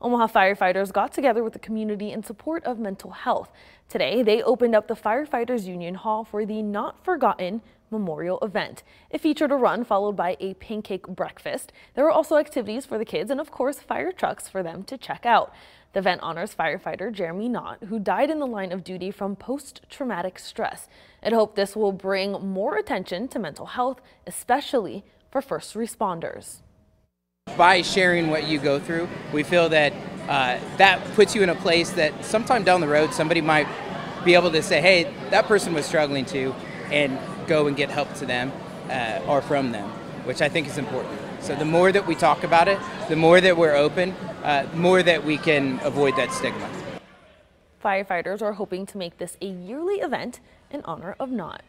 Omaha firefighters got together with the community in support of mental health. Today, they opened up the Firefighters Union Hall for the Knott Forgotten Memorial event. It featured a run followed by a pancake breakfast. There were also activities for the kids and, of course, fire trucks for them to check out. The event honors firefighter Jeremy Knott, who died in the line of duty from post-traumatic stress. It hoped this will bring more attention to mental health, especially for first responders by sharing what you go through, we feel that uh, that puts you in a place that sometime down the road somebody might be able to say, hey, that person was struggling too, and go and get help to them uh, or from them, which I think is important. So the more that we talk about it, the more that we're open, uh, more that we can avoid that stigma. Firefighters are hoping to make this a yearly event in honor of Knott.